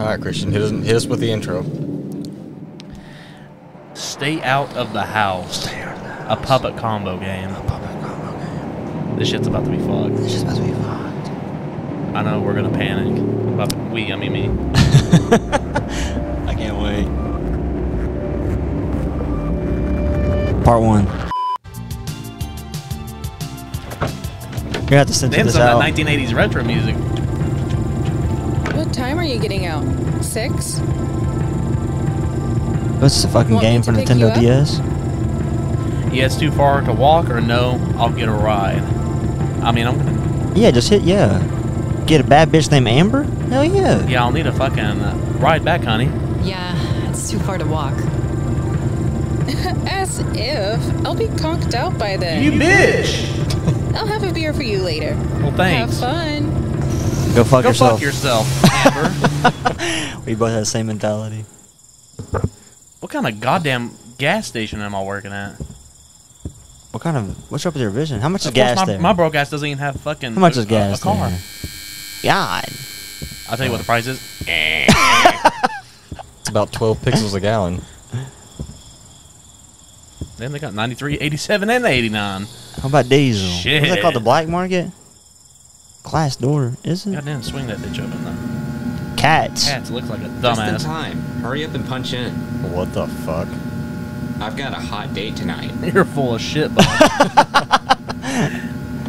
All right, Christian, hit us, hit us with the intro. Stay out of the house. A puppet combo game. A puppet combo game. This shit's about to be fucked. This shit's about to be fucked. I know we're gonna panic. About we, I mean me. I can't wait. Part one. You have to censor Then this some of out. that 1980s retro music. What time are you getting out? Six? What's the fucking Want game for Nintendo up? DS? Yeah, it's too far to walk, or no, I'll get a ride. I mean, I'm gonna. Yeah, just hit yeah. Get a bad bitch named Amber? Hell yeah. Yeah, I'll need a fucking uh, ride back, honey. Yeah, it's too far to walk. As if. I'll be conked out by then. You bitch! I'll have a beer for you later. Well, thanks. Have fun. Go fuck Go yourself. fuck yourself, Amber. we both have the same mentality. what kind of goddamn gas station am I working at? What kind of what's up with your vision? How much is Of course, gas my, there? my broke ass doesn't even have fucking. How much a, is gas A, a car. there? God. I'll tell you what the price is. It's about 12 pixels a gallon. Then they got 93, 87, and 89. How about diesel? What's that called? The black market? Glass door, is it? Goddamn, swing that bitch open though. Cats. Cats look like a dumbass. Just in time. Hurry up and punch in. What the fuck? I've got a hot date tonight. You're full of shit, bud.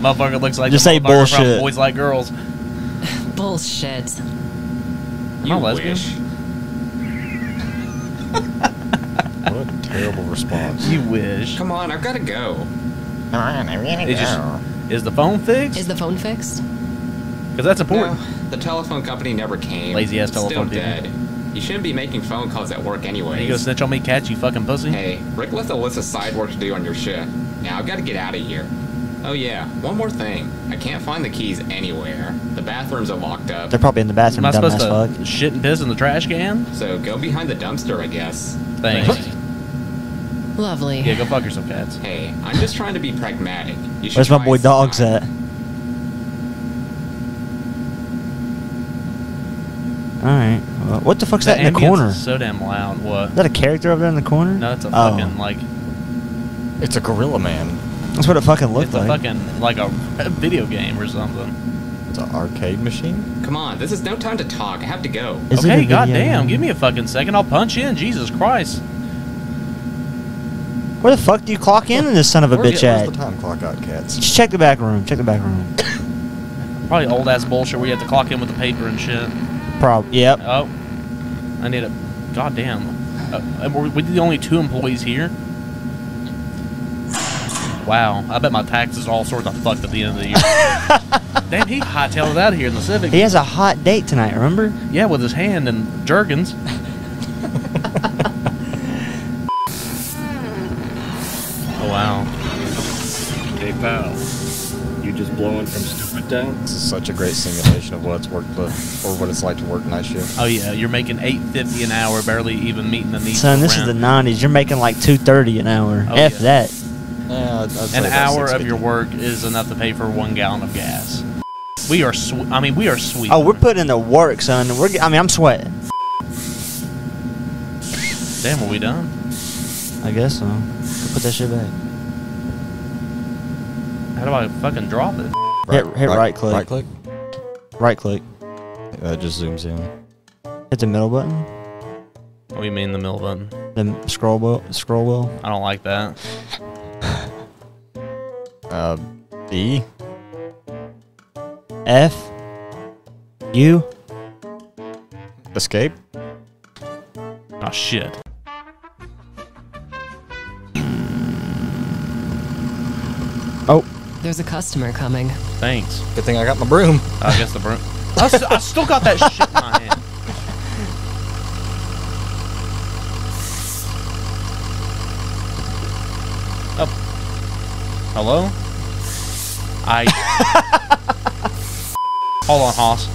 Motherfucker looks like Just say motherfucker from bullshit. Boys like girls. Bullshit. You a lesbian. wish. What a terrible response. You wish. Come on, I've got to go. It just, is the phone fixed? Is the phone fixed? Because that's important. No, the telephone company never came. Lazy ass It's still telephone people. dead. You shouldn't be making phone calls at work anyway. You anyways. gonna snitch on me, cat? You fucking pussy. Hey, Rick left a list of side work to do on your shift. Now I've got to get out of here. Oh yeah, one more thing. I can't find the keys anywhere. The bathrooms are locked up. They're probably in the bathroom, Am I supposed to fuck. shit and piss in the trash can? So go behind the dumpster, I guess. Thanks. Lovely. yeah, go fuck yourself, cats. Hey, I'm just trying to be pragmatic. You should Where's my boy it Dogs sometime. At? Alright. Well, what the fuck's that in the corner? is Is so damn loud. What? Is that a character over there in the corner? No, it's a Oh. fucking like. It's a gorilla man. That's what it fucking looked like. It's a fucking like a, a video game or something. It's an arcade machine. Come on, this is no time to talk. I have to go. Is okay, video goddamn, give me a fucking second. I'll punch in. Jesus Christ. Where the fuck do you clock in in this son of a Where's bitch at? Where's the time clock out, cats? Just check the back room. Check the back room. Probably old ass bullshit where you have to clock in with the paper and shit. Prob. Yep. Oh, I need a. Goddamn. Uh, and we're, the only two employees here. Wow, I bet my taxes are all sorts of fucked at the end of the year. Damn, he hightailed it out of here in the Civic. He has a hot date tonight. Remember? Yeah, with his hand and jerkins. oh wow. Hey pal, you just blowing from stupid? This is such a great simulation of what it's worked for, or what it's like to work night shift. Oh yeah, you're making eight fifty an hour, barely even meeting the needs. Son, this is the '90s. You're making like 2.30 an hour. Oh, F yeah. that. Yeah, I'd, I'd An hour of your work is enough to pay for one gallon of gas. We are, sw- I mean, we are sweet. Oh, we're putting in the work, son. We're. ge- I mean, I'm sweating. Damn, are we done? I guess so. Put that shit back. How do I fucking drop it? Hit- hit right click. Right click. Right click. That just zooms in. Hit the middle button. What do you mean the middle button? The scroll wheel. Scroll wheel. I don't like that. Uh, E. F. U. Escape. Oh shit. Oh. There's a customer coming. Thanks. Good thing I got my broom. I guess the broom. I, st- I still got that shit in my hand. Oh. Hello? I. Hold on, Hoss.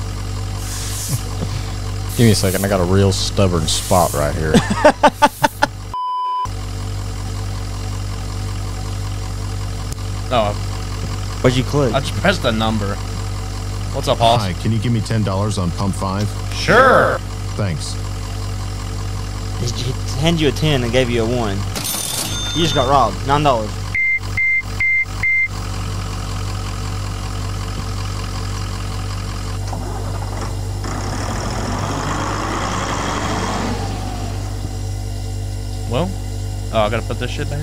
Give me a second. I got a real stubborn spot right here. Oh, What'd you click? I just pressed a number. What's up, Hoss? Hi, can you give me ten dollars on pump five? Sure. Thanks. He handed you a 10 and gave you a 1. You just got robbed. $9. Well, oh, I gotta put this shit back.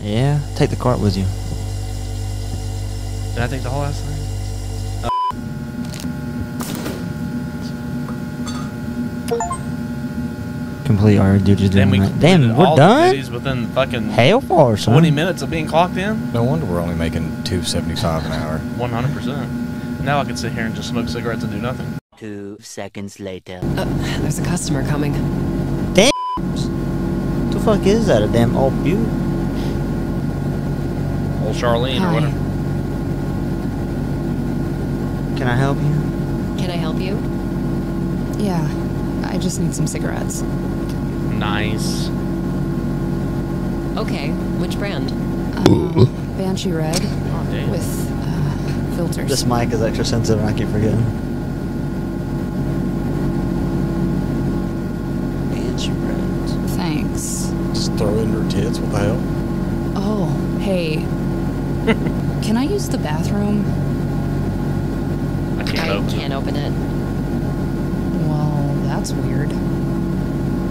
Yeah, take the cart with you. Did I take the whole ass thing? Complete our duties Damn, doing we that. Damn, completed we're all the done? duties within fucking Hell far, son. 20 minutes of being clocked in. No wonder we're only making two seventy five an hour. 100%. Now I can sit here and just smoke cigarettes and do nothing. Two seconds later. Uh, there's a customer coming. Damn. What the fuck is that? A damn old butte? Old Charlene or whatever. Can I help you? Can I help you? Yeah, I just need some cigarettes. Nice. Okay, which brand? Um, Banshee Red Oh, with uh, filters. This mic is extra sensitive and I keep forgetting. Banshee Red. Thanks. Just throw in her tits. What the hell? Oh, hey. Can I use the bathroom? I can't open can't open it. Well, that's weird.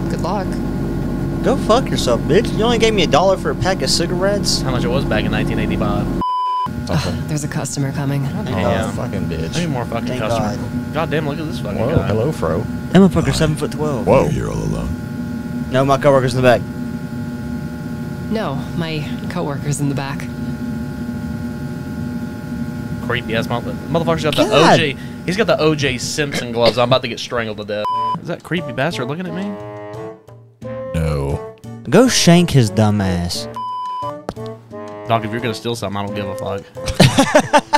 Good luck. Go fuck yourself, bitch. You only gave me a dollar for a pack of cigarettes? How much it was back in 1985. Okay. There's a customer coming. Thank Oh, Damn. fucking I need more fucking Thank customers. God. damn, look at this fucking Whoa, guy. hello, fro. That motherfucker's 7 foot 12. Whoa. You're all alone. No, my coworker's in the back. No, my coworker's in the back. Creepy ass mother- motherfucker's got the OJ. He's got the OJ Simpson gloves. I'm about to get strangled to death. Is that creepy bastard looking at me? No. Go shank his dumb ass. Doc, if you're gonna steal something, I don't give a fuck.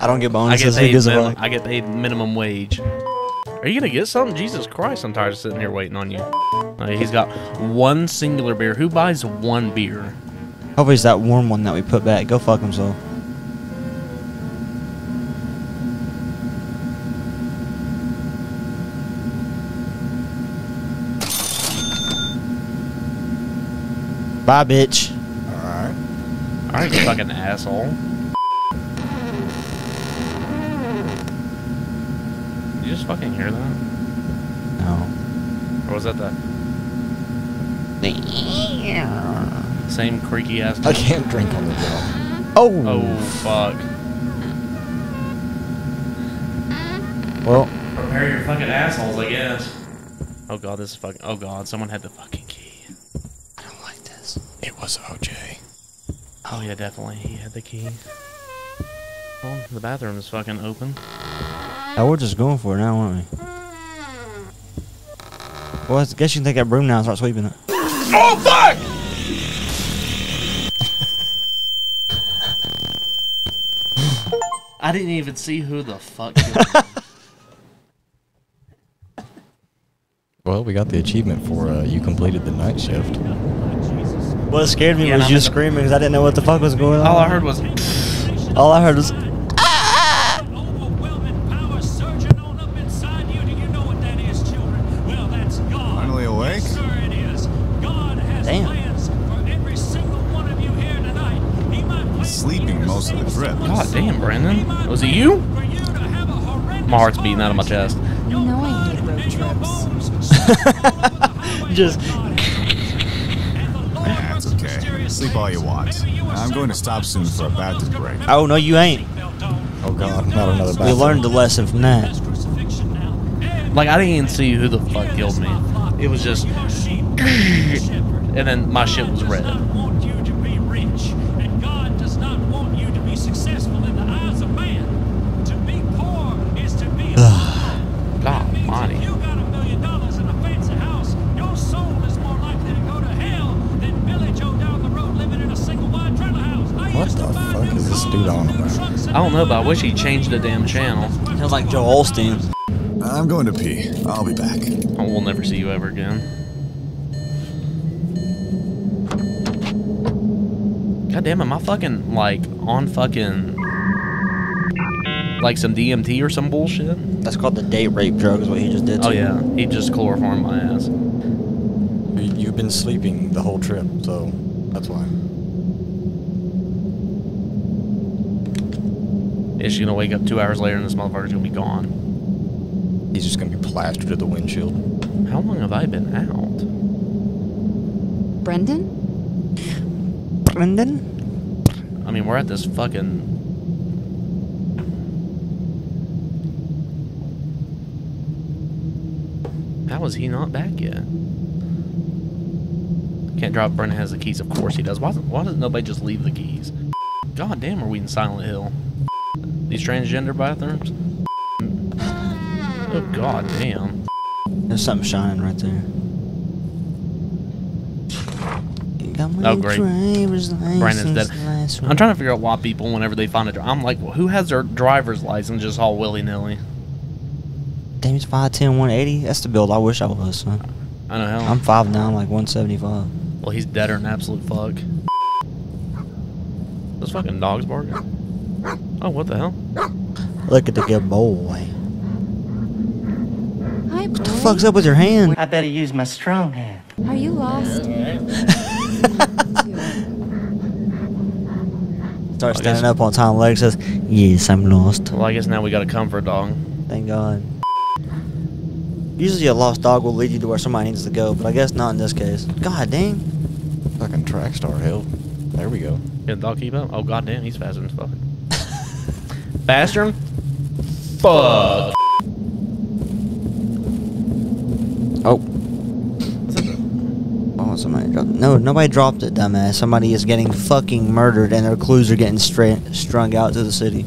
I don't get I bonuses. get He paid. gives a fuck. I get paid minimum wage. Are you gonna get something? Jesus Christ! I'm tired of sitting here waiting on you. Uh, he's got one singular beer. Who buys one beer? Hopefully it's that warm one that we put back. Go fuck himself. Bye, bitch. Alright. All right, you fucking asshole. Did you just fucking hear that? No. Or was that the same creaky ass? I can't drink on the job. Oh. Oh fuck! Well, Prepare your fucking assholes, I guess. Oh god, this is fucking. Oh god, someone had the fucking key. I don't like this. It was OJ. Oh yeah, definitely, he had the key. Well, the bathroom is fucking open. Oh, we're just going for it now, aren't we? Well, I guess you can take that broom now and start sweeping it. Oh fuck! I didn't even see who the fuck. Well, we got the achievement for uh, you completed the night shift. What scared me Yeah, was you screaming because I didn't know what the fuck was going on. All I heard was. All I heard was. Finally awake? Damn. Sleeping most of the trip. God damn, Brandon. Was it you? My heart's beating out of my chest. You know I hate road trips. Just. That's okay. Sleep all you want. I'm going to stop soon for a bathroom break. Oh, no, you ain't. Oh god, not another We bathroom. learned the lesson from that. Like I didn't even see who the fuck killed me. It was just, and then my shit was red. God almighty. What the fuck is this dude on about? I don't know, but I wish he changed the damn channel. Sounds like Joel Osteen. I'm going to pee. I'll be back. I will never see you ever again. God damn, am I fucking like on fucking like some DMT or some bullshit? That's called the date rape drug, is what he just did. Oh yeah, me. he just chloroformed my ass. You've been sleeping the whole trip, so that's why. Is she gonna wake up two hours later and this motherfucker's gonna be gone? He's just gonna be plastered to the windshield. How long have I been out? Brendan? Brendan? I mean, we're at this fucking. How is he not back yet? Can't drop. Brennan has the keys. Of course he does. Why, doesn't- why doesn't nobody just leave the keys? God damn, are we in Silent Hill? These transgender bathrooms? Oh god damn. There's something shining right there. You got my Oh, great. Brandon's dead. I'm trying to figure out why people, whenever they find a, dri- I'm like, well, who has their driver's license just all willy nilly? Damn, he's 5'10", 180. That's the build I wish I was, son. I don't know hell. I'm 5'9", like 175. Well, he's deader than absolute fuck. Those fucking dogs barking. Oh, what the hell? Look at the good boy. Hi, boy. What the fuck's up with your hand? I better use my strong hand. Are you lost? Starts I guess- standing up on Tom legs. Says, "Yes, I'm lost." Well, I guess now we got a comfort dog. Thank God. Usually, a lost dog will lead you to where somebody needs to go, but I guess not in this case. God dang. Fucking track star help. There we go. Can the dog keep up? Oh, goddamn, he's faster than fuck. Faster than fuck. Oh. Oh, somebody dropped. No, nobody dropped it, dumbass. Somebody is getting fucking murdered, and their clues are getting stra- strung out to the city,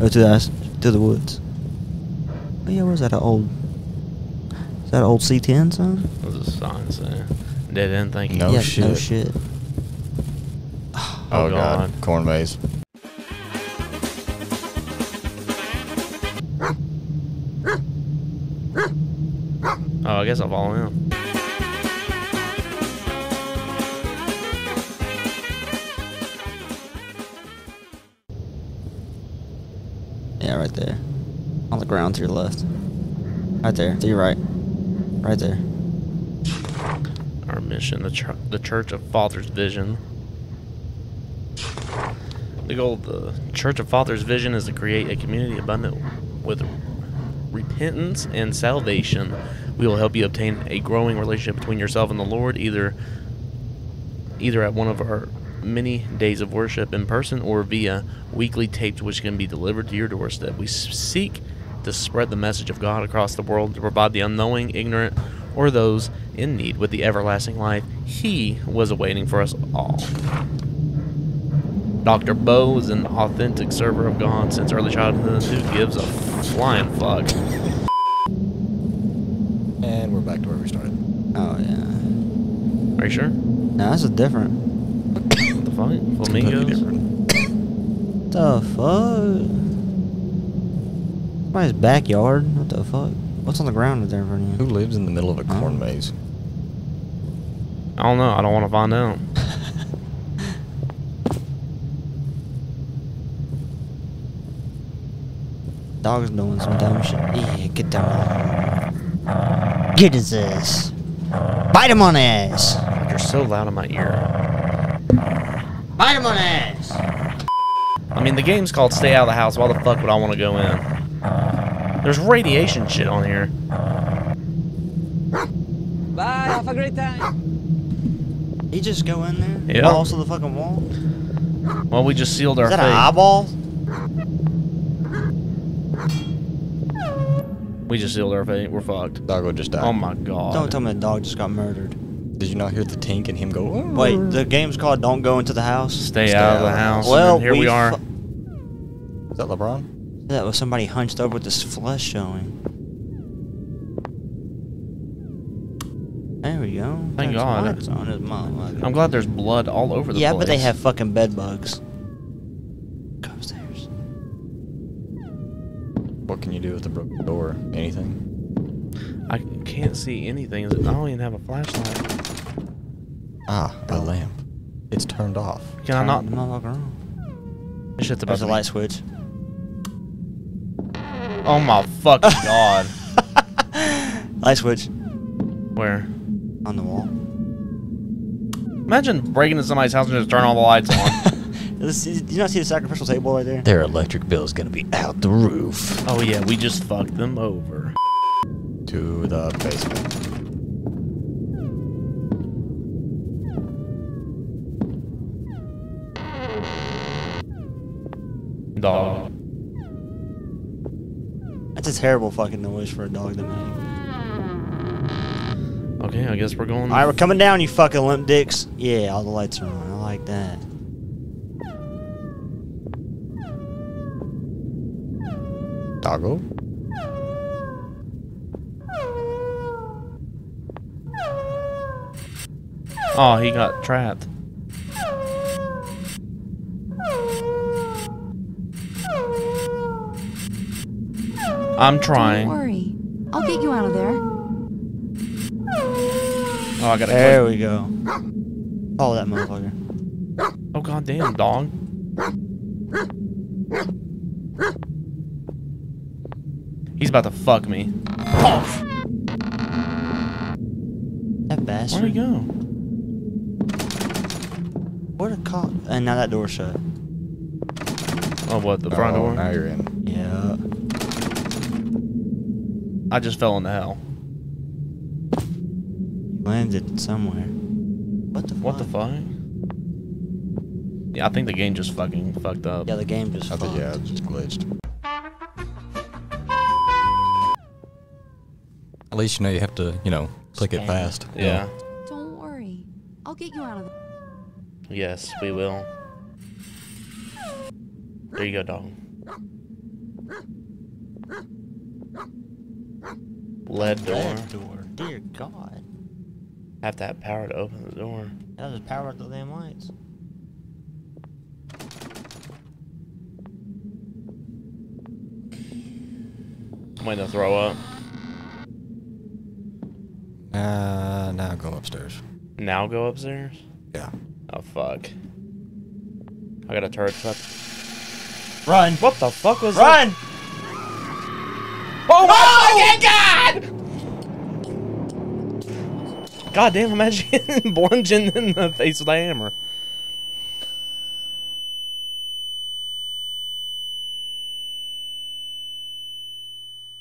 or to the to the woods. Oh yeah, was that an old? Is that an old C10 son? What does the sign say? Dead end, thank you. No yeah, shit. No shit. Oh, Oh, god. God. Corn maze. I guess I'll follow him. Yeah, right there. On the ground to your left. Right there. To your right. Right there. Our mission, the, chur the Church of Father's Vision. The goal of the Church of Father's Vision is to create a community abundant with repentance and salvation. We will help you obtain a growing relationship between yourself and the Lord, either either at one of our many days of worship in person or via weekly tapes which can be delivered to your doorstep. We seek to spread the message of God across the world to provide the unknowing, ignorant, or those in need with the everlasting life He was awaiting for us all. Dr. Bo is an authentic server of God since early childhood who gives a flying fuck. And we're back to where we started. Oh yeah. Are you sure? No, this is different. What the fuck? Completely Flamingos? different. The fuck? Somebody's backyard. What the fuck? What's on the ground there in front of you? Who lives in the middle of a Huh? corn maze? I don't know. I don't want to find out. Dog's doing some dumb shit. Yeah, get down. Get his ass. Bite him on the ass. You're so loud in my ear. Bite him on the ass. I mean, the game's called Stay Out of the House. Why the fuck would I want to go in? There's radiation shit on here. Bye, have a great time. He just go in there? Yeah. Also the fucking wall? Well, we just sealed our Is that fate. an eyeball? We just sealed our fate. We're fucked. Doggo just died. Oh my god. Don't tell me the dog just got murdered. Did you not hear the tank and him go? Wait, the game's called Don't Go Into the House? Stay, out of the house. Well, here we, we are. Is that LeBron? That was somebody hunched over with his flesh showing. There we go. Thank Got some God. lights on his motherfucker. I'm glad there's blood all over the yeah, place. Yeah, but they have fucking bed bugs. Go upstairs. What can you do with the broken door? Anything? I can't see anything. I don't even have a flashlight. Ah, a lamp. It's turned off. Can I not? Turn the motherfucker on. This shit's about There's to a be- light switch. Oh my fucking god. Light switch Where? on the wall. Imagine breaking into somebody's house and just turn all the lights on. This, did you not see the sacrificial table right there? Their electric bill is gonna be out the roof. oh yeah, we just fucked them over. To the basement. Dog. That's a terrible fucking noise for a dog to make. Okay, I guess we're going. All right, we're coming down, you fucking limp dicks. Yeah, all the lights are on. I like that. Doggo. Oh, he got trapped. I'm trying. Don't worry. I'll get you out of there. Oh, I gotta There click. we go. Oh, that motherfucker. Oh goddamn, dog. He's about to fuck me. Oh. That bastard. Where'd he go? Where the cop? And now that door's shut. Oh, what? The front Oh, door? Now you're in. Yeah. I just fell into hell. Landed somewhere. What the fuck? What the fuck? Yeah, I think the game just fucking fucked up. Yeah, the game just I think yeah, it just glitched. At least you know you have to, you know, click it fast. you Yeah. Don't worry. I'll get you out of there. Yes, we will. There you go, dog. Lead door. That door. Dear God. Have to have power to open the door. That just power up the damn lights. I'm waiting to throw up. Uh, now go upstairs. Now go upstairs? Yeah. Oh, fuck. I got a turret truck. Run! What the fuck was that? Run! Oh, oh my fucking god! God damn, imagine getting bludgeoned in the face with a hammer.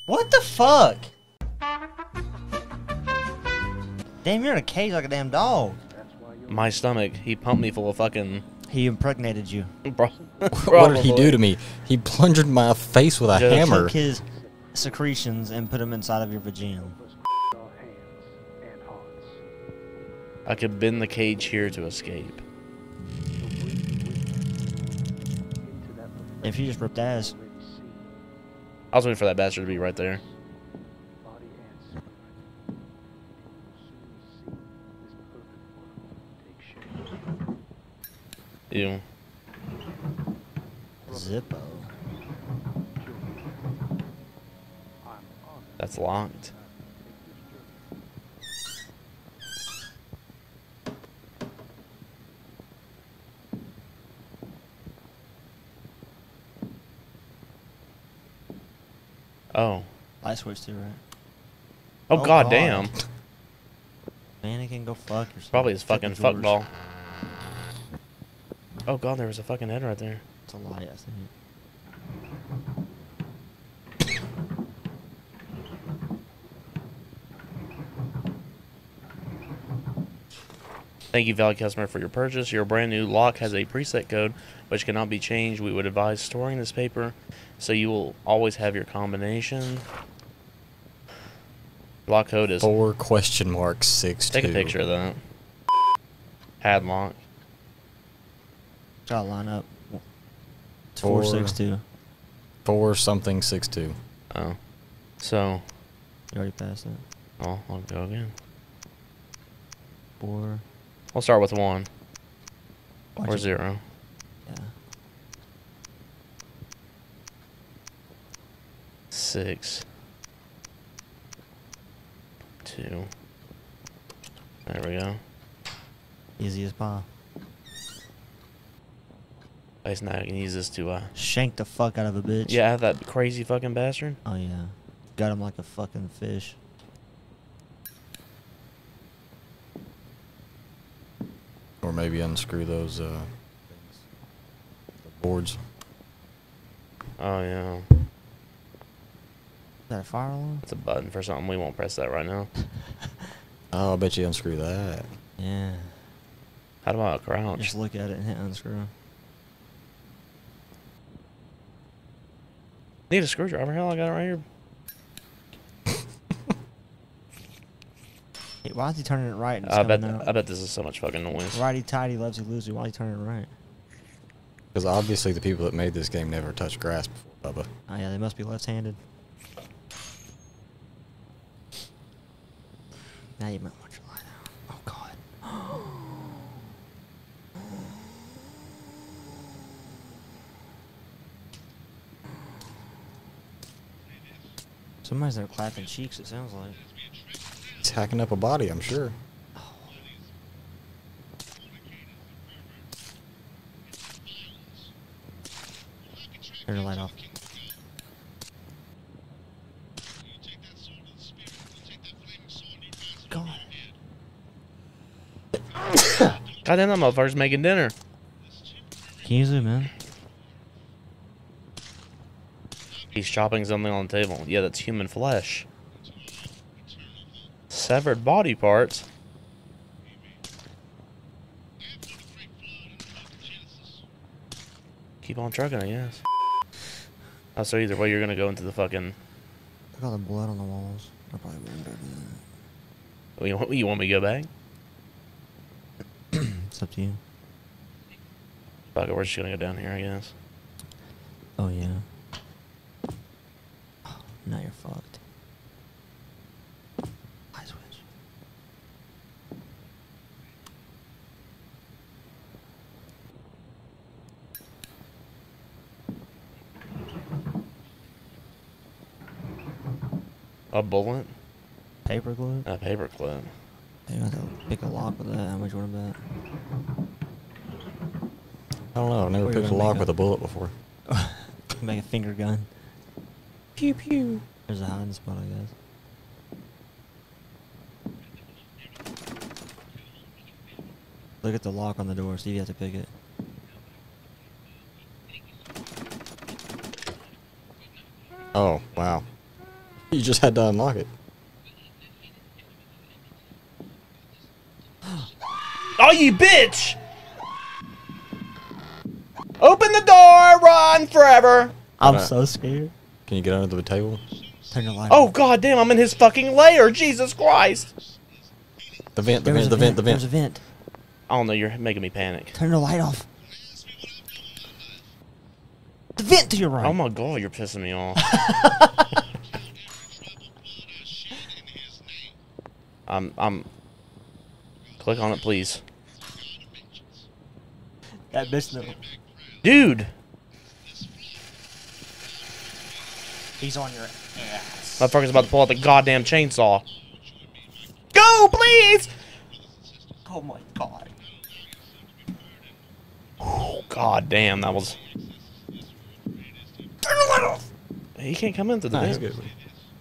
What the fuck? Damn, you're in a cage like a damn dog. My stomach, he pumped me full of fucking. He impregnated you. Bro. what did he do to me? He plunged my face with a Just hammer. Took his secretions and put them inside of your vagina. I could bend the cage here to escape. If you just ripped ass. I was waiting for that bastard to be right there. Ew. Zippo. That's locked. Oh. Light switch too, right? Oh, Oh, god God. damn. Mannequin, go fuck yourself. Probably his fucking the fuck drawers. doll. Oh god, there was a fucking head right there. It's a lie, I think. Thank you, valid customer, for your purchase. Your brand new lock has a preset code which cannot be changed. We would advise storing this paper so you will always have your combination. Lock code is. Four question mark six Take a picture of that. Padlock. Gotta line up. It's Four. 462. Four something six two. Oh. So. You already passed it. Oh, I'll go again. Four. We'll start with one. Watch or it. zero. Yeah. Six. Two. There we go. Easy as pie. Nice now I can use this to uh Shank the fuck out of a bitch. Yeah, that crazy fucking bastard. Oh yeah. Got him like a fucking fish. Or maybe unscrew those uh, the boards. Oh yeah. Is that a fire alarm? It's a button for something. We won't press that right now. Oh, I bet you unscrew that. Yeah. How do about crouch? Just look at it and hit unscrew. Need a screwdriver? Hell, I got it right here. Hey, why is he turning it right? And it's I bet. out? I bet this is so much fucking noise. Righty tighty, lefty loosey. Why is he turning it right? Because obviously the people that made this game never touched grass before, Bubba. Oh yeah, they must be left-handed. Now you might want to lie down. Oh god. Somebody's there clapping cheeks. It sounds like. It's hacking up a body, I'm sure. Turn the light off. God. Goddamn, that motherfucker's making dinner. Can you zoom in? He's chopping something on the table. Yeah, that's human flesh. Severed body parts. Keep on trucking, I guess. Oh, so either way, you're gonna go into the fucking. Look at all the blood on the walls. I probably that. You want, you want me to go back? It's up to you. Fuck it, we're just gonna go down here, I guess. Oh yeah. Now you're fucked. Light switch. A bullet? Paper glue. A paper clip. You have to pick a lock with that. How much you want to bet? I don't know. I've never Or you're picked a gonna lock make with a bullet before. Make a finger gun. Pew pew. There's a hiding spot, I guess. Look at the lock on the door. See if you have to pick it. Oh, wow. You just had to unlock it. Oh, you bitch! Open the door, run forever! I'm so scared. Can you get under the table? Turn the light. Oh, off. god damn, I'm in his fucking lair, Jesus Christ! The vent, the There's vent, the vent, the vent. There's a vent. vent. I don't know, you're making me panic. Turn the light off. The vent to your right. Oh my god, you're pissing me off. I'm, I'm. Click on it, please. That bitch. No. Dude! He's on your ass. Motherfucker's about to pull out the goddamn chainsaw. Go, please! Oh my god. Oh, god damn, that was. Turn the light off! He can't come into the Nah, good.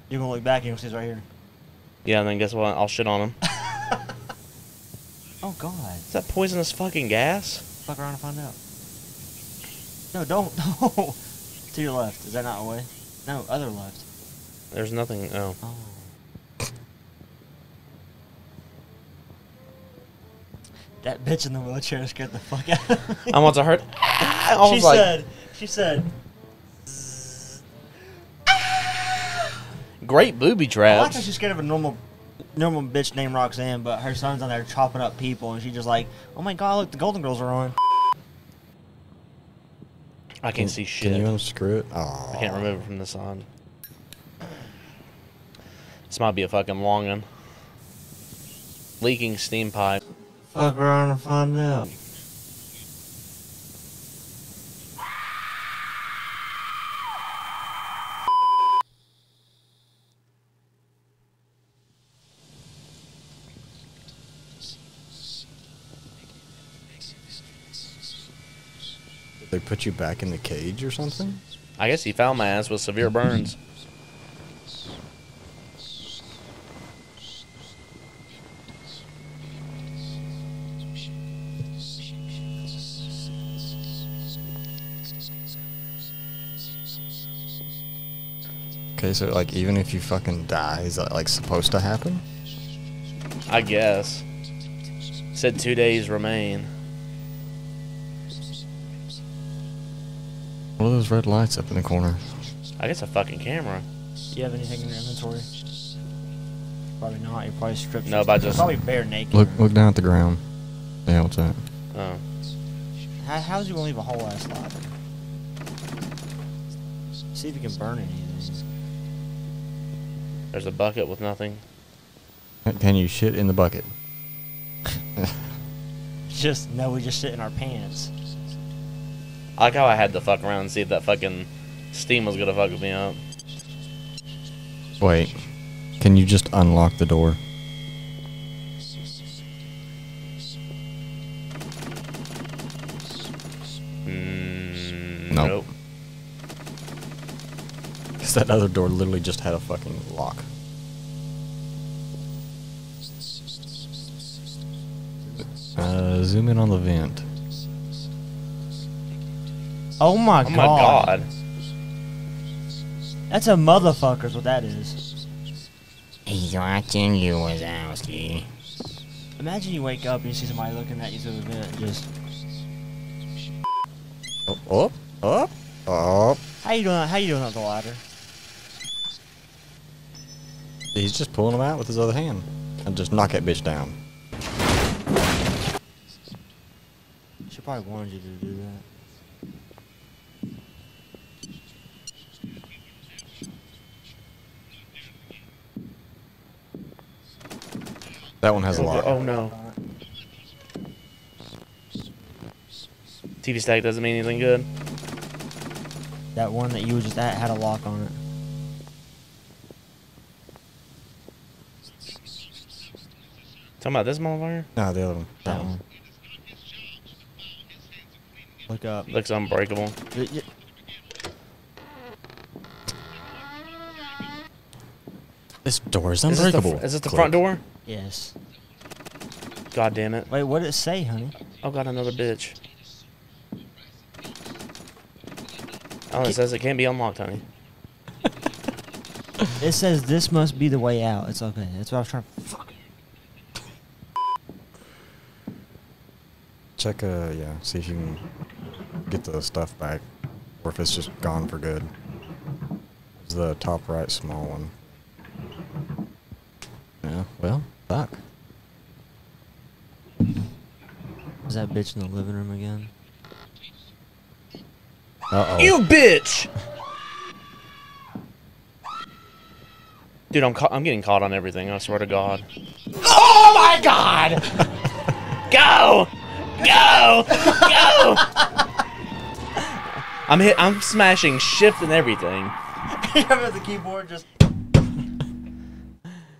You're gonna look back and you'll see it's right here. Yeah, and then guess what? I'll shit on him. Oh god. Is that poisonous fucking gas? Fuck around and find out. No, don't. No. to your left. Is that not a way? No, other left. There's nothing. Oh. Oh. That bitch in the wheelchair scared the fuck out of me. I want to hurt. I was ah, she like, said. She said. Ah. great booby traps. I like how she's scared of a normal, normal bitch named Roxanne, but her son's on there chopping up people, and she's just like, oh my god, look, the Golden Girls are on. I can't see shit. Can you unscrew it? Oh. I can't remove it from the side. This might be a fucking long one. Leaking steam pipe. Fuck around and find out. They put you back in the cage or something? I guess he found my ass with severe burns. Okay, so like even if you fucking die, is that like supposed to happen? I guess. Said two days remain. What are those red lights up in the corner? I guess a fucking camera. Do you have anything in your inventory? Probably not. You're probably stripped. No, but I just- probably bare naked. Look, look down at the ground. Yeah, what's that? Oh. How, how's you gonna leave a whole ass ladder? See if you can burn anything. There's a bucket with nothing. Can you shit in the bucket? Just no, we just sit in our pants. I like how I had to fuck around and see if that fucking steam was gonna fuck me up. Wait, can you just unlock the door? Mm, Nope. nope. Because that other door literally just had a fucking lock. Uh, zoom in on the vent. Oh my Oh god. my god. That's a motherfucker's what that is. He's watching you, Wazowski. Imagine you wake up and you see somebody looking at you through the vent and just Oh, up, up, up. How you doing how you doing up the ladder? He's just pulling them out with his other hand. And just knock that bitch down. She probably wanted you to do that. That one has a oh, lock. Oh no. TV stack doesn't mean anything good. That one that you were just at had a lock on it. Talking about this motherfucker? No, the other one. That one. Look up. Looks unbreakable. Y- y- This door is Is this the, unbreakable. is this the Click. front door? Yes. God damn it. Wait, what did it say, honey? Oh got another bitch. Oh, it says it can't be unlocked, honey. It says this must be the way out. It's okay. That's what I was trying. To. Fuck. Check, uh, yeah, see if you can get the stuff back. Or if it's just gone for good. It's the top right small one. Yeah, well, fuck. Is that bitch in the living room again? Uh-oh. You bitch! Dude, I'm ca- I'm getting caught on everything. I swear to God. Oh my God! Go! Go! Go! I'm hit. I'm smashing shift and everything. at the keyboard just.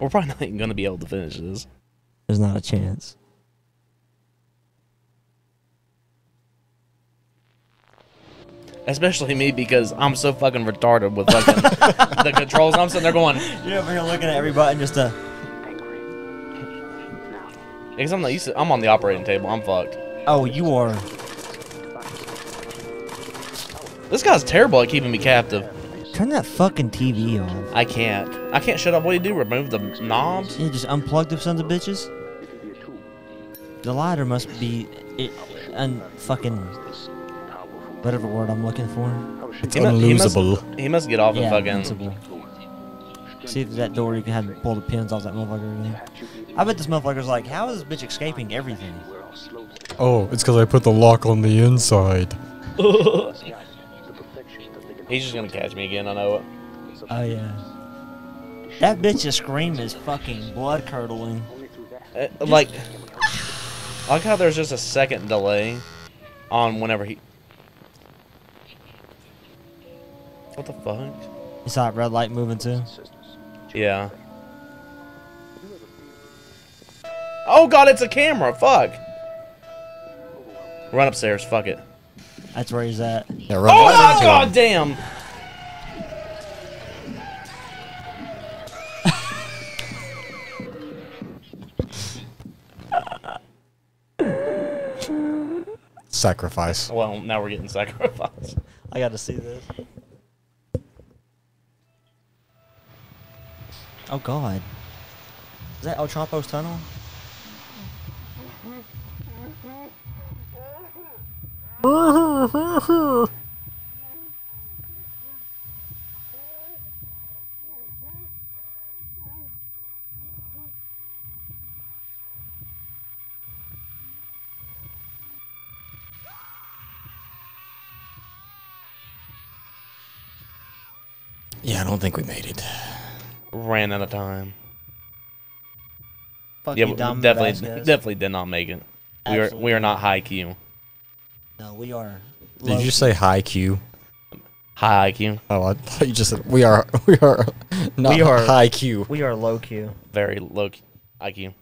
We're probably not even gonna be able to finish this. There's not a chance. Especially me because I'm so fucking retarded with fucking the controls. I'm sitting there going, You're over here looking at every button just to. because I'm not used to, I'm on the operating table. I'm fucked. Oh, you are. This guy's terrible at keeping me captive. Turn that fucking TV off. I can't. I can't shut up. What do you do? Remove the knobs? You just unplug the sons of bitches. The ladder must be it, un fucking whatever word I'm looking for. It's He mu- he must- unlosable. He must get off yeah, and fucking. invincible. See if that door you can have to pull the pins off that motherfucker. Again. I bet this motherfucker's like, how is this bitch escaping everything? Oh, it's because I put the lock on the inside. He's just gonna catch me again. I know it. Oh yeah. That bitch's scream is fucking blood curdling. Uh, like, I like how there's just a second delay on whenever he. What the fuck? You saw that red light moving too. Yeah. Oh god, it's a camera. Fuck. Run upstairs. Fuck it. That's where he's at. Yeah, run Oh, right into god damn! Sacrifice. Well, now we're getting sacrificed. I got to see this. Oh God. Is that El Chapo's tunnel? Yeah, I don't think we made it. Ran out of time. Fuck yeah, you, definitely, definitely did not make it. We are, we are not high Q. No, we are. Did low you say high Q? High IQ. Oh, I thought you just said we are. We are not We are- high Q. We are low Q. Very low Q- IQ.